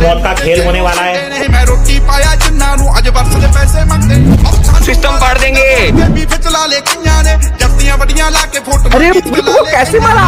तो मौत का खेल होने वाला है। मैं रोटी पाया जिन्ना नु अज वर्ष दे पैसे मंगते। सिस्टम पाड़ देंगे। भी चला ले कियाँ ने जफ्तियाँ वडियाँ ला के फ़ोटो अरे, कैसे मारा?